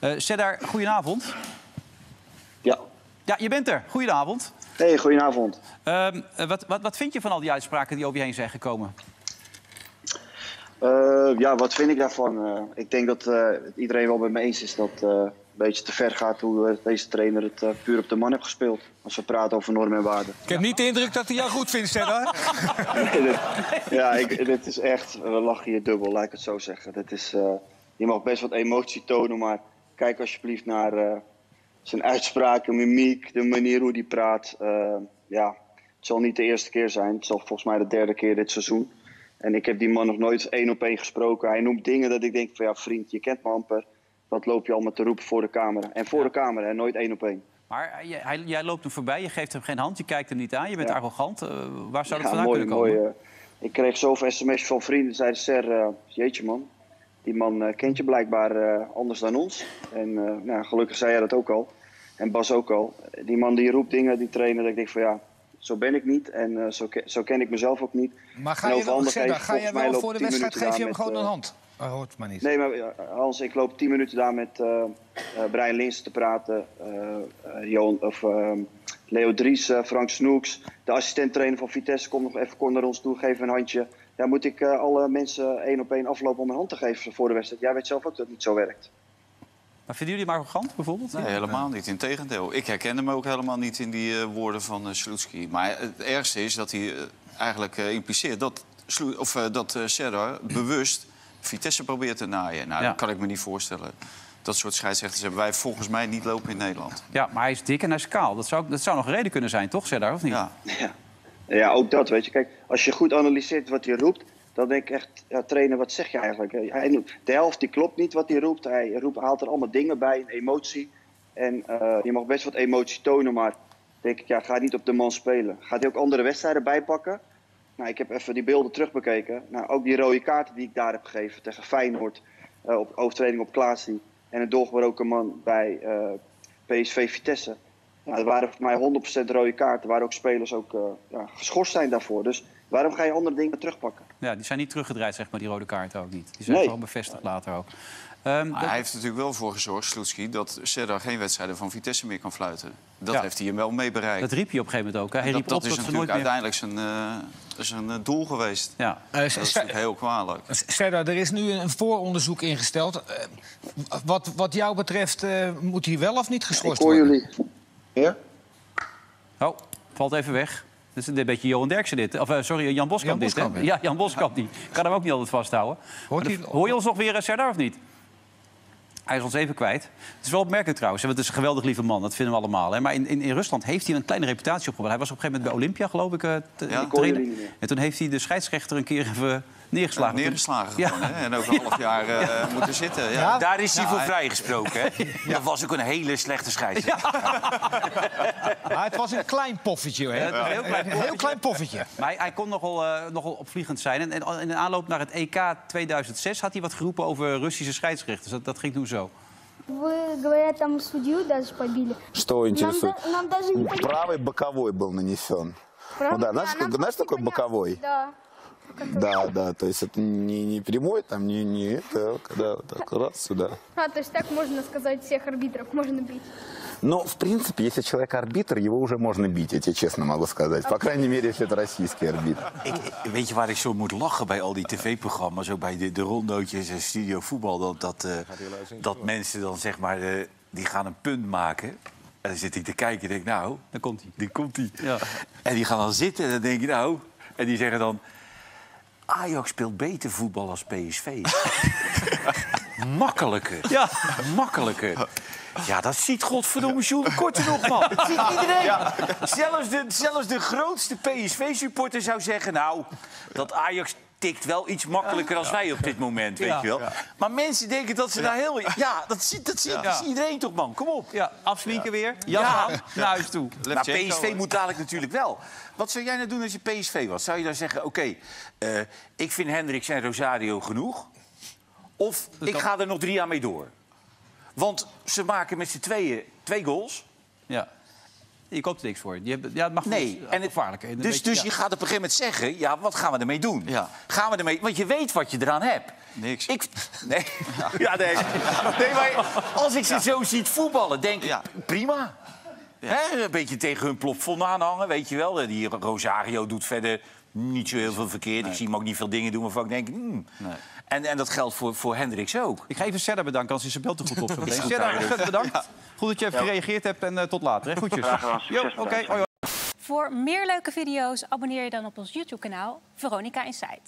Uh, goedenavond. Ja. Ja, je bent er. Goedenavond. Hey, goedenavond. Uh, wat, wat, wat vind je van al die uitspraken die over je heen zijn gekomen? Uh, ja, wat vind ik daarvan? Uh, ik denk dat uh, iedereen wel met me eens is dat een beetje te ver gaat hoe deze trainer het puur op de man heeft gespeeld. Als we praten over normen en waarden. Ik heb niet de indruk dat hij jou goed vindt, Stella. nee, dit, ja, ik, dit is echt, we lachen hier dubbel, laat ik het zo zeggen. Dit is, je mag best wat emotie tonen, maar kijk alsjeblieft naar zijn uitspraken, mimiek, de manier hoe hij praat. ja, het zal niet de eerste keer zijn. Het zal volgens mij de derde keer dit seizoen. En ik heb die man nog nooit één op één gesproken. Hij noemt dingen dat ik denk van ja vriend, je kent me amper. Wat loop je allemaal te roepen voor de camera? En voor de camera, en nooit één op één. Maar jij, hij, jij, loopt hem voorbij, je geeft hem geen hand, je kijkt hem niet aan, je bent arrogant. Uh, waar zou dat ja, vandaan mooi, kunnen komen? Mooi, uh, ik kreeg zoveel sms'jes van vrienden, zeiden Ser, uh, jeetje man, die man kent je blijkbaar anders dan ons. En nou, gelukkig zei hij dat ook al. En Bas ook al. Die man die roept dingen, die trainer, dat ik denk van ja, zo ben ik niet en uh, zo, zo, ken ik mezelf ook niet. Maar ga je, wel, ga je wel voor de wedstrijd, geef je hem gewoon een hand? Oh, hoort maar niet. Nee, maar Hans, ik loop tien minuten daar met uh, Brian Lins te praten. Johan, of, Leo Dries, Frank Snoeks. De assistent-trainer van Vitesse komt nog even naar ons toe, geven een handje. Ja, moet ik alle mensen één op één aflopen om een hand te geven voor de wedstrijd? Jij weet zelf ook dat het niet zo werkt. Maar vinden jullie hem arrogant bijvoorbeeld? Nee, helemaal niet. Integendeel. Ik herken hem ook helemaal niet in die uh, woorden van uh, Slutsky. Maar het ergste is dat hij uh, eigenlijk impliceert dat, Slu of, dat Serdar bewust Vitesse probeert te naaien. Nou, ja. dat kan ik me niet voorstellen. Dat soort scheidsrechters hebben wij volgens mij niet lopen in Nederland. Ja, maar hij is dik en hij is kaal. Dat zou, dat zou nog een reden kunnen zijn, toch, Serdar, of niet? Ja. ja. Ja, ook dat, weet je. Kijk, als je goed analyseert wat hij roept dan denk ik echt, ja, trainer, wat zeg je eigenlijk? Hij, de helft die klopt niet wat hij roept. Hij roept, haalt er allemaal dingen bij, een emotie. En uh, je mag best wat emotie tonen, maar denk ik, ja, ga niet op de man spelen. Gaat hij ook andere wedstrijden bijpakken? Nou, ik heb even die beelden terugbekeken. Nou, ook die rode kaarten die ik daar heb gegeven tegen Feyenoord. Uh, op overtreding op Klaasie. En een doorgebroken man bij uh, PSV Vitesse. Nou, dat waren voor mij 100% rode kaarten. Waren ook spelers ook, ja, geschorst zijn daarvoor. Dus Waarom ga je andere dingen terugpakken? Ja, die zijn niet teruggedraaid, zeg maar, die rode kaarten ook niet. Die zijn nee. gewoon bevestigd later ook. Um, dat... Hij heeft er natuurlijk wel voor gezorgd, Sloetski, dat Serdar geen wedstrijden van Vitesse meer kan fluiten. Dat ja. heeft hij hem wel mee bereikt. Dat riep hij op een gegeven moment ook. Hè? Hij dat, riep dat is natuurlijk nooit uiteindelijk zijn, uh, zijn uh, doel geweest. Ja. Uh, dat is heel kwalijk. Serdar, er is nu een vooronderzoek ingesteld. wat, wat jou betreft moet hij wel of niet geschorst worden? Ik hoor jullie. Oh, valt even weg. Dat is een beetje Johan Derksen dit. Of uh, sorry, Jan Boskamp, Jan Boskamp dit. Hè? Ja, Jan Boskamp. Die kan hem ook niet altijd vasthouden. Hoort de, hoor je ons nog weer, Serdar, of niet? Hij is ons even kwijt. Het is wel opmerkelijk trouwens. Want het is een geweldig lieve man, dat vinden we allemaal. Hè. Maar in, in, in, Rusland heeft hij een kleine reputatie opgebouwd. Hij was op een gegeven moment bij Olympia, geloof ik, uh, te, ja. En toen heeft hij de scheidsrechter een keer even neergeslagen. Ja, neergeslagen gewoon, ja. hè? En ook een half jaar uh, ja. moeten zitten. Ja. Ja, Daar is hij voor vrijgesproken, hè? Dat was ook een hele slechte scheidsrechter. Maar het was een klein poffetje, hè? een heel klein, heel klein poffetje. Maar hij, hij kon nogal, uh, nogal opvliegend zijn. En, en in de aanloop naar het EK 2006 had hij wat geroepen over Russische scheidsrechters. Dat, dat ging toen zo. Вы, говорят, там судью даже побили. Что интересует? Нам, нам даже не Правый боковой был нанесен. Правда? Ну да, знаешь, нам знаешь просто такой непонятно. боковой? Да. Да, да, то есть это не, не прямой, там не, не это, когда вот так раз сюда. А, то есть так можно сказать, всех арбитров можно бить. Но, в принципе, если человек арбитр, его уже можно бить, я тебе честно могу сказать. По крайней мере, если это российский арбитр. Ik, weet je waar ik zo moet lachen bij al die tv-programma's, ook bij de, de rondootjes en studio voetbal, dat, dat, uh, dat mensen dan zeg maar, uh, die gaan een punt maken. En dan zit ik te kijken en denk nou, daar komt hij. Die komt hij. Ja. En die gaan dan zitten en dan denk je nou, en die zeggen dan, Ajax speelt beter voetbal als PSV. Makkelijker. Ja. Makkelijker. Ja, dat ziet godverdomme Jules Korte nog, man. Dat ziet iedereen. Ja. Zelfs, de, zelfs de grootste PSV-supporter zou zeggen... nou, dat Ajax tikt wel iets makkelijker als wij op dit moment, weet je wel. Maar mensen denken dat ze daar heel... Ja, dat ziet, dat ziet, dat ziet iedereen toch, man. Kom op. Ja, afsminken weer. Jas Ja. aan, naar huis toe. Maar PSV moet dadelijk natuurlijk wel. Wat zou jij nou doen als je PSV was? Zou je dan zeggen, oké, eh, ik vind Hendricks en Rosario genoeg... of ik kan- ga er nog drie jaar mee door? Want ze maken met z'n tweeën twee goals... Ja. Je koopt er niks voor. Je hebt, ja, het mag Nee, wel- en het, gevaarlijk. En dus, beetje- dus ja. je gaat op een gegeven moment zeggen... ja, wat gaan we ermee doen? Ja. Gaan we ermee... Want je weet wat je eraan hebt. Niks. Ik, nee. Ja, nee. nee, maar als ik ze zo ziet voetballen, denk ik, prima. Hè, een beetje tegen hun plopvond aanhangen, weet je wel. Die Rosario doet verder niet zo heel veel verkeerd. Ik zie hem ook niet veel dingen doen waarvan ik denk... hmm. Nee. En, en dat geldt voor, voor Hendricks ook. Ik ga even Serdar bedanken als hij zijn beeld te goed op zou Is goed, Serdar, Arjen. ontzettend bedankt. Goed dat je even gereageerd hebt en eh, tot later. Hè? Goedjes. Jo, Oké. Voor meer leuke video's abonneer je dan op ons YouTube-kanaal Veronica Inside.